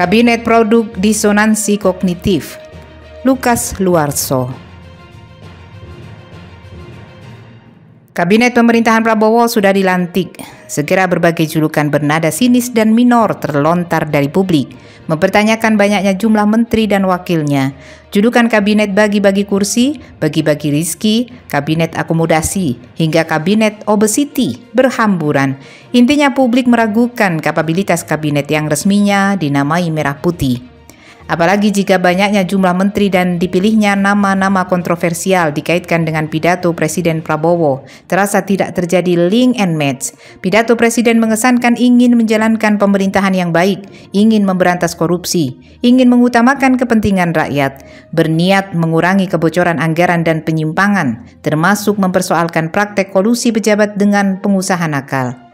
Kabinet Produk Disonansi Kognitif Lukas Luarso Kabinet pemerintahan Prabowo sudah dilantik. Segera berbagai julukan bernada sinis dan minor terlontar dari publik, mempertanyakan banyaknya jumlah menteri dan wakilnya. Julukan kabinet bagi-bagi kursi, bagi-bagi rizki, kabinet akomodasi, hingga kabinet obesity berhamburan. Intinya publik meragukan kapabilitas kabinet yang resminya dinamai merah putih. Apalagi jika banyaknya jumlah menteri dan dipilihnya nama-nama kontroversial dikaitkan dengan pidato Presiden Prabowo, terasa tidak terjadi link and match. Pidato Presiden mengesankan ingin menjalankan pemerintahan yang baik, ingin memberantas korupsi, ingin mengutamakan kepentingan rakyat, berniat mengurangi kebocoran anggaran dan penyimpangan, termasuk mempersoalkan praktek kolusi pejabat dengan pengusaha nakal.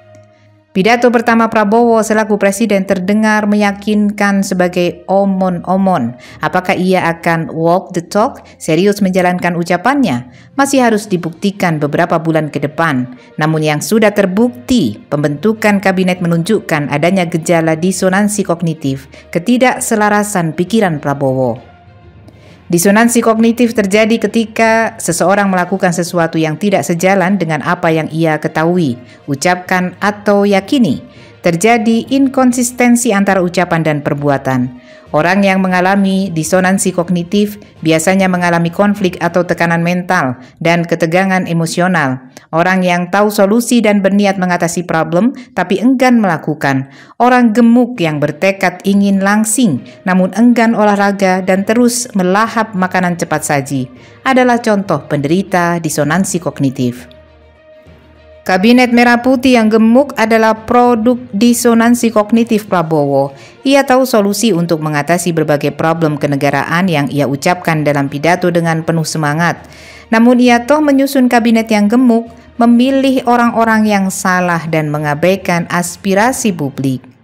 Pidato pertama Prabowo selaku presiden terdengar meyakinkan sebagai omon-omon. Apakah ia akan walk the talk, serius menjalankan ucapannya? Masih harus dibuktikan beberapa bulan ke depan. Namun yang sudah terbukti, pembentukan kabinet menunjukkan adanya gejala disonansi kognitif, ketidakselarasan pikiran Prabowo. Disonansi kognitif terjadi ketika seseorang melakukan sesuatu yang tidak sejalan dengan apa yang ia ketahui, ucapkan, atau yakini. Terjadi inkonsistensi antara ucapan dan perbuatan. Orang yang mengalami disonansi kognitif biasanya mengalami konflik atau tekanan mental dan ketegangan emosional. Orang yang tahu solusi dan berniat mengatasi problem tapi enggan melakukan. Orang gemuk yang bertekad ingin langsing namun enggan olahraga dan terus melahap makanan cepat saji adalah contoh penderita disonansi kognitif. Kabinet Merah Putih yang gemuk adalah produk disonansi kognitif Prabowo. Ia tahu solusi untuk mengatasi berbagai problem kenegaraan yang ia ucapkan dalam pidato dengan penuh semangat. Namun ia toh menyusun kabinet yang gemuk, memilih orang-orang yang salah dan mengabaikan aspirasi publik.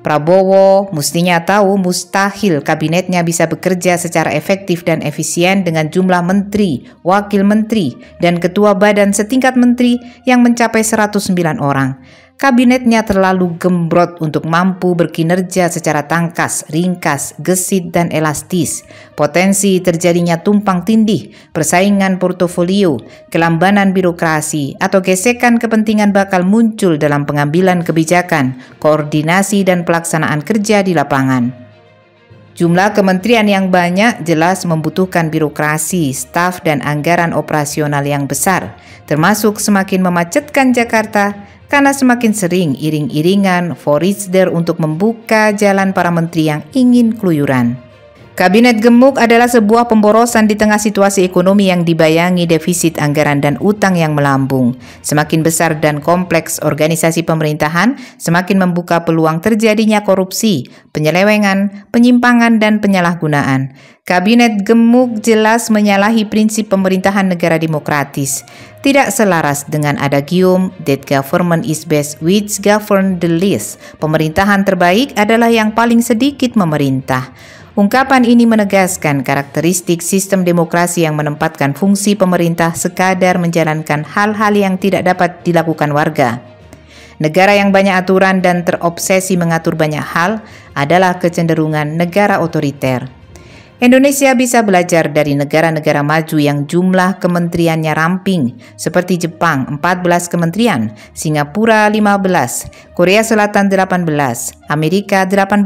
Prabowo mestinya tahu mustahil kabinetnya bisa bekerja secara efektif dan efisien dengan jumlah menteri, wakil menteri, dan ketua badan setingkat menteri yang mencapai 109 orang kabinetnya terlalu gembrot untuk mampu berkinerja secara tangkas, ringkas, gesit, dan elastis. Potensi terjadinya tumpang tindih, persaingan portofolio, kelambanan birokrasi, atau gesekan kepentingan bakal muncul dalam pengambilan kebijakan, koordinasi, dan pelaksanaan kerja di lapangan. Jumlah kementerian yang banyak jelas membutuhkan birokrasi, staf, dan anggaran operasional yang besar, termasuk semakin memacetkan Jakarta karena semakin sering iring-iringan Forisder untuk membuka jalan para menteri yang ingin keluyuran. Kabinet gemuk adalah sebuah pemborosan di tengah situasi ekonomi yang dibayangi defisit anggaran dan utang yang melambung. Semakin besar dan kompleks organisasi pemerintahan, semakin membuka peluang terjadinya korupsi, penyelewengan, penyimpangan, dan penyalahgunaan. Kabinet gemuk jelas menyalahi prinsip pemerintahan negara demokratis. Tidak selaras dengan adagium that government is best which govern the least. Pemerintahan terbaik adalah yang paling sedikit memerintah. Ungkapan ini menegaskan karakteristik sistem demokrasi yang menempatkan fungsi pemerintah sekadar menjalankan hal-hal yang tidak dapat dilakukan warga. Negara yang banyak aturan dan terobsesi mengatur banyak hal adalah kecenderungan negara otoriter. Indonesia bisa belajar dari negara-negara maju yang jumlah kementeriannya ramping, seperti Jepang 14 kementerian, Singapura 15, Korea Selatan 18, Amerika 18,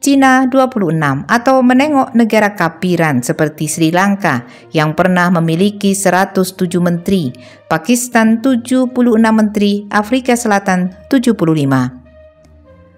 Cina 26, atau menengok negara kapiran seperti Sri Lanka yang pernah memiliki 107 menteri, Pakistan 76 menteri, Afrika Selatan 75.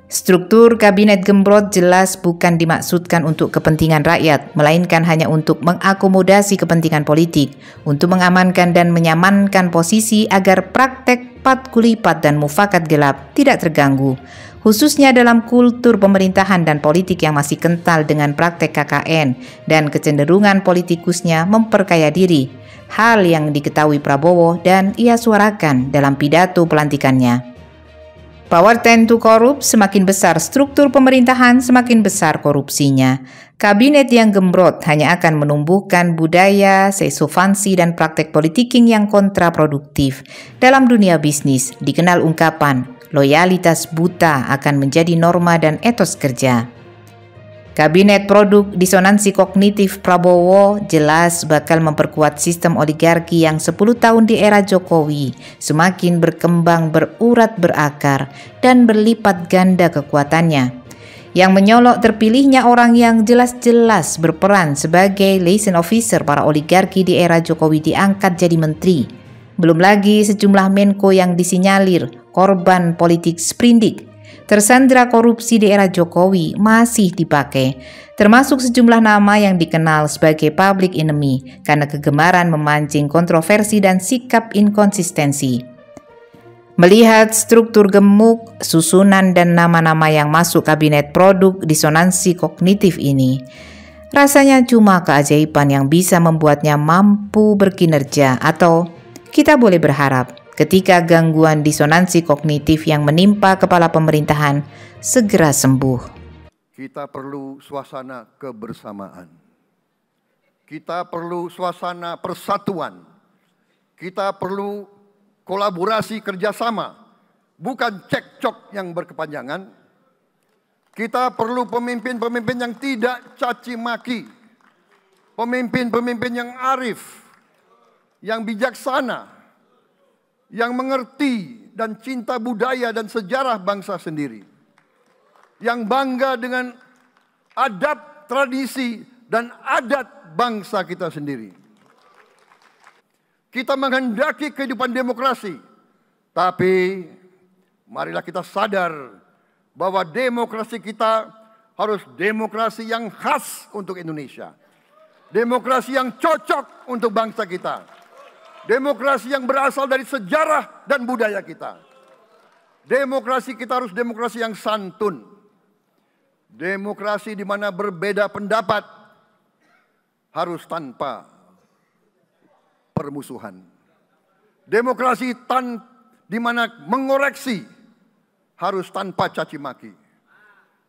Struktur kabinet gembrot jelas bukan dimaksudkan untuk kepentingan rakyat, melainkan hanya untuk mengakomodasi kepentingan politik, untuk mengamankan dan menyamankan posisi agar praktek pat kulipat dan mufakat gelap tidak terganggu, khususnya dalam kultur pemerintahan dan politik yang masih kental dengan praktek KKN dan kecenderungan politikusnya memperkaya diri, hal yang diketahui Prabowo dan ia suarakan dalam pidato pelantikannya. Power tend to korup, semakin besar struktur pemerintahan, semakin besar korupsinya. Kabinet yang gembrot hanya akan menumbuhkan budaya, sesufansi, dan praktek politiking yang kontraproduktif. Dalam dunia bisnis, dikenal ungkapan, loyalitas buta akan menjadi norma dan etos kerja. Kabinet Produk Disonansi Kognitif Prabowo jelas bakal memperkuat sistem oligarki yang 10 tahun di era Jokowi semakin berkembang berurat berakar dan berlipat ganda kekuatannya. Yang menyolok terpilihnya orang yang jelas-jelas berperan sebagai liaison officer para oligarki di era Jokowi diangkat jadi menteri. Belum lagi sejumlah menko yang disinyalir korban politik sprindik tersandra korupsi di era Jokowi masih dipakai, termasuk sejumlah nama yang dikenal sebagai public enemy karena kegemaran memancing kontroversi dan sikap inkonsistensi. Melihat struktur gemuk, susunan dan nama-nama yang masuk kabinet produk disonansi kognitif ini, rasanya cuma keajaiban yang bisa membuatnya mampu berkinerja atau kita boleh berharap ketika gangguan disonansi kognitif yang menimpa kepala pemerintahan segera sembuh. Kita perlu suasana kebersamaan. Kita perlu suasana persatuan. Kita perlu kolaborasi kerjasama, bukan cekcok yang berkepanjangan. Kita perlu pemimpin-pemimpin yang tidak caci maki, pemimpin-pemimpin yang arif, yang bijaksana, yang mengerti dan cinta budaya dan sejarah bangsa sendiri. Yang bangga dengan adab, tradisi, dan adat bangsa kita sendiri. Kita menghendaki kehidupan demokrasi, tapi marilah kita sadar bahwa demokrasi kita harus demokrasi yang khas untuk Indonesia. Demokrasi yang cocok untuk bangsa kita Demokrasi yang berasal dari sejarah dan budaya kita. Demokrasi kita harus demokrasi yang santun. Demokrasi di mana berbeda pendapat harus tanpa permusuhan. Demokrasi tan di mana mengoreksi harus tanpa caci maki.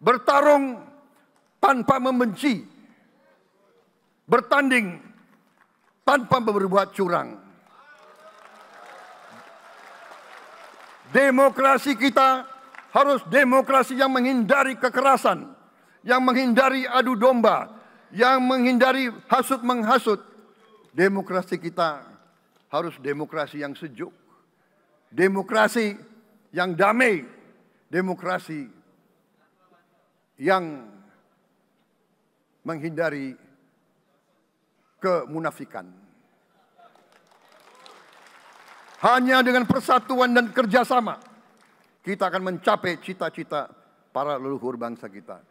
Bertarung tanpa membenci. Bertanding tanpa berbuat curang. Demokrasi kita harus demokrasi yang menghindari kekerasan, yang menghindari adu domba, yang menghindari hasut menghasut. Demokrasi kita harus demokrasi yang sejuk, demokrasi yang damai, demokrasi yang menghindari kemunafikan. Hanya dengan persatuan dan kerjasama kita akan mencapai cita-cita para leluhur bangsa kita.